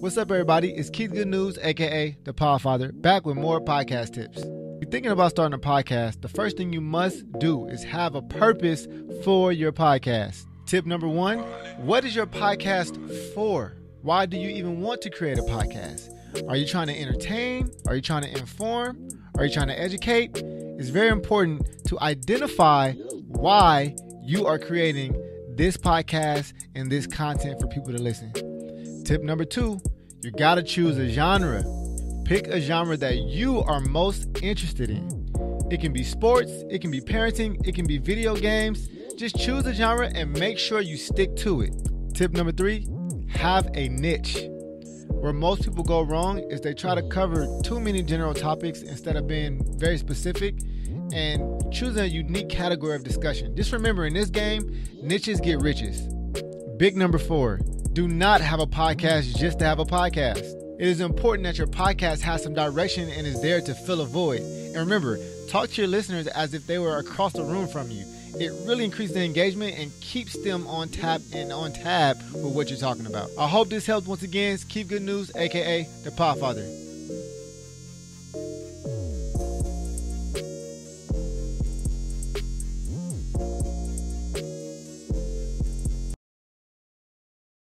What's up, everybody? It's Keith Good News, aka the Podfather, back with more podcast tips. If you're thinking about starting a podcast, the first thing you must do is have a purpose for your podcast. Tip number one What is your podcast for? Why do you even want to create a podcast? Are you trying to entertain? Are you trying to inform? Are you trying to educate? It's very important to identify why you are creating this podcast and this content for people to listen. Tip number two, you gotta choose a genre. Pick a genre that you are most interested in. It can be sports, it can be parenting, it can be video games. Just choose a genre and make sure you stick to it. Tip number three, have a niche. Where most people go wrong is they try to cover too many general topics instead of being very specific and choosing a unique category of discussion. Just remember in this game, niches get riches. Big number four, do not have a podcast just to have a podcast. It is important that your podcast has some direction and is there to fill a void. And remember, talk to your listeners as if they were across the room from you. It really increases the engagement and keeps them on tap and on tab with what you're talking about. I hope this helped once again. Keith Good News, aka the Podfather.